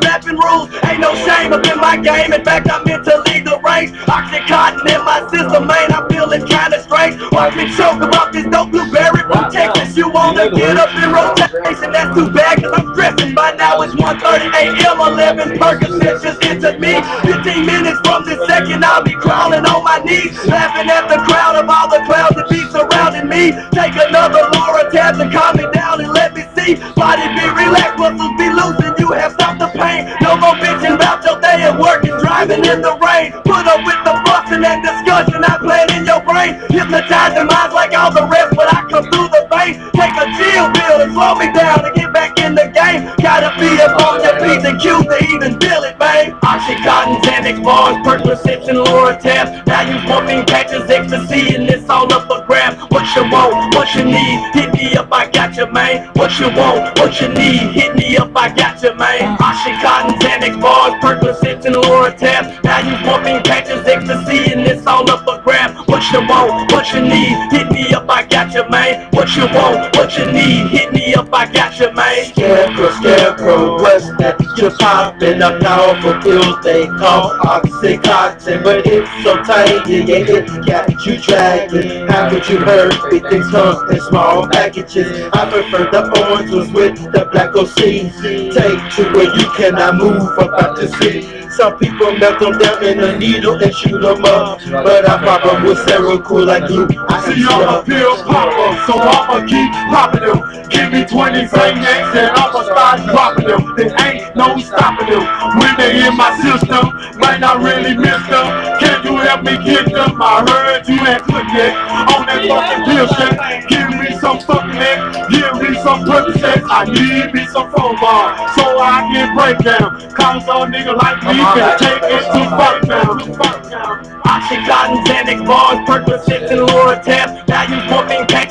Snapping rules. Ain't no shame up in my game. In fact, I'm meant to lead the race. Oxycontin in my system, man. I'm feeling kinda strange. Watch me choke about this dope blueberry Texas. You wanna get up in rotation? That's too bad, cause I'm stressing. By now it's 1:30 a.m. 11 Percocets just entered me. 15 minutes from this second, I'll be crawling on my knees, laughing at the crowd of all the clouds that be surrounding me. Take another Lortabs and calm me down and let me see. Body be relaxed, muscles be loose, and you have stopped pain. No more bitching about your day at work and driving in the rain. Put up with the fussing and discussion I plan in your brain. Hypnotizing minds like all the rest, but I come through the vein. Take a chill pill and slow me down and get back in the game. Gotta be up on your P's and Q's to even man. Oxycontin, Xanax bars, Percocets, and Lortabs. Now you pumping patches, ecstasy, and it's all up for grabs. What you want, what you need, hit me up, I got you, man. What you want, what you need, hit me up, I got you, man. Oxycontin, Xanax bars, Percocets, and Lortabs. Now you pumping patches, ecstasy, and it's all up for grabs. What you want, what you need, hit me up, I got you, man. What you want, what you need, hit me up, I got you, man. Scarecrow, scarecrow, what's that you're popping up now for pills they call Oxycontin, but it's so tiny, yeah, yeah, it's got you dragging. How could you hurt? big things come in small packages? I prefer the orange ones with the black OC. Take to where you cannot move about the city. Some people melt them down in a needle and shoot them up, but I pop them with Seroquel like glue. I See, I'm a pill popper, so I'ma keep popping them. Give me 20 Xanax and I'ma start dropping them. There ain't no stopping them. When they in my system, might not really miss them. Can you help me get them? I heard you ain't put yet on that fucking pill shit. Give me some fucking that. Give me some Percocets. I need me some phone bar so I can break down. Cause a nigga like me can take it to fuck down. To fuck down. Oxycontin, Xanax bars, Percocets, and Lortabs. Now you pumping patches, ecstasy, and it's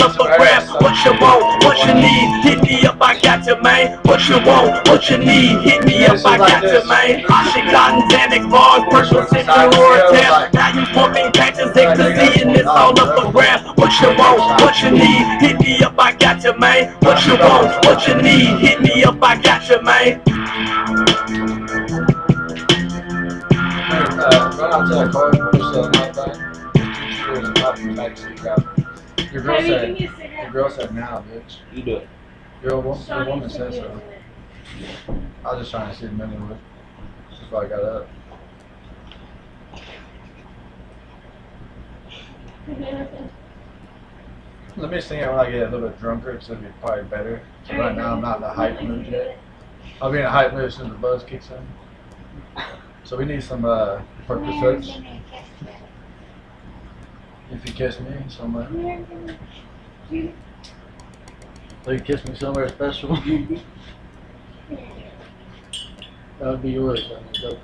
all up for grabs. What you want, what you need, hit me up, I got you, man. What you want, what you need, hit me up, I got you, man. Oxycontin, Xanax bars, Percocets, and Lortabs. Now you pumping patches, ecstasy, and it's all up for grabs. What you want, what you need, hit me up, I got you, man. What you want, what you need, hit me up, I got you, man. Uh, run out to that car push the night screws and pop the back got it. Your girl said, give me a your girl said now, bitch. You do it. Your, wo- your woman took said you so. I was just trying to see the menu with. That's why I got up. minute. Let me sing it when I get a little bit drunker, because it'll be probably better. So right now I'm not in the hype mood yet. I'll be in a hype mood as soon as the buzz kicks in. So we need some uh, Percocets. If you kiss me somewhere. So you kiss me somewhere special? that would be yours. I mean,